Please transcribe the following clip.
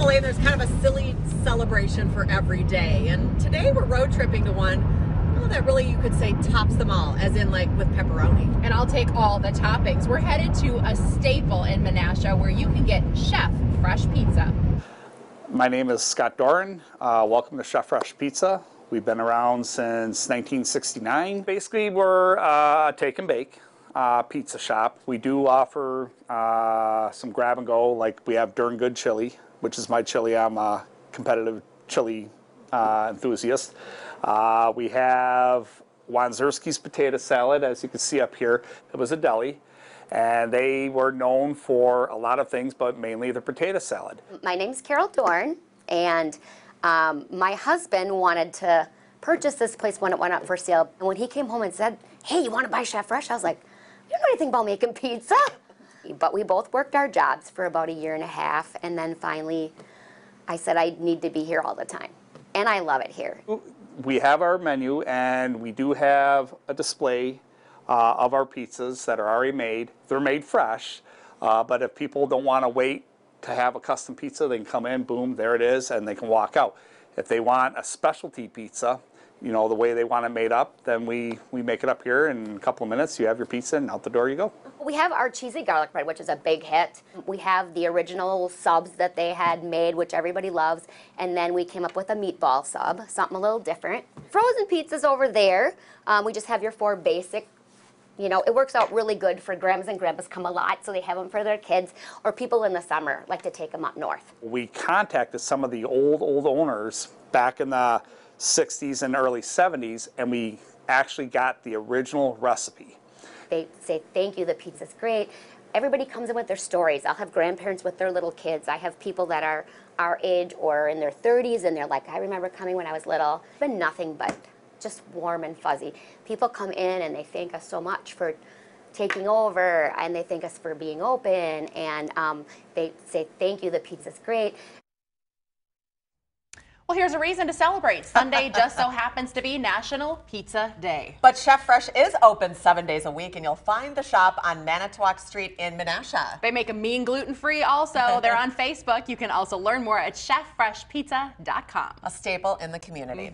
Lane, there's kind of a silly celebration for every day. And today we're road tripping to one well, that really you could say tops them all, as in like with pepperoni. And I'll take all the toppings. We're headed to a staple in Menasha where you can get Chef Fresh Pizza. My name is Scott Doran. Uh, welcome to Chef Fresh Pizza. We've been around since 1969. Basically, we're uh, a take and bake uh, pizza shop. We do offer uh, some grab and go, like we have Darn Good Chili, which is my chili. I'm a competitive chili uh, enthusiast. Uh, we have Wanzerski's potato salad, as you can see up here. It was a deli, and they were known for a lot of things, but mainly the potato salad. My name's Carol Dorn, and um, my husband wanted to purchase this place when it went up for sale. And when he came home and said, "Hey, you want to buy Chef Fresh?" I was like, "You know anything about making pizza?" But we both worked our jobs for about a year and a half, and then finally, I said I need to be here all the time, and I love it here. we have our menu and we do have a display uh, of our pizzas that are already made. They're made fresh, uh, but if people don't want to wait to have a custom pizza, they can come in, boom, there it is, and they can walk out. If they want a specialty pizza, you know, the way they want it made up, then we, we make it up here in a couple of minutes. You have your pizza and out the door you go. We have our cheesy garlic bread, which is a big hit. We have the original subs that they had made, which everybody loves. And then we came up with a meatball sub, something a little different. Frozen pizzas over there. Um, we just have your four basic. You know, it works out really good for grandmas and grandpas come a lot, so they have them for their kids, or people in the summer like to take them up north. We contacted some of the old, old owners back in the 60s and early 70s, and we actually got the original recipe. They say, thank you, the pizza's great. Everybody comes in with their stories. I'll have grandparents with their little kids. I have people that are our age or in their 30s, and they're like, I remember coming when I was little. Been nothing but just warm and fuzzy. People come in and they thank us so much for taking over, and they thank us for being open, and um, they say, thank you, the pizza's great. Well, here's a reason to celebrate. Sunday just so happens to be National Pizza Day. But Chef Fresh is open seven days a week, and you'll find the shop on Manitowoc Street in Menasha. They make a mean gluten free also. They're on Facebook. You can also learn more at cheffreshpizza.com. A staple in the community.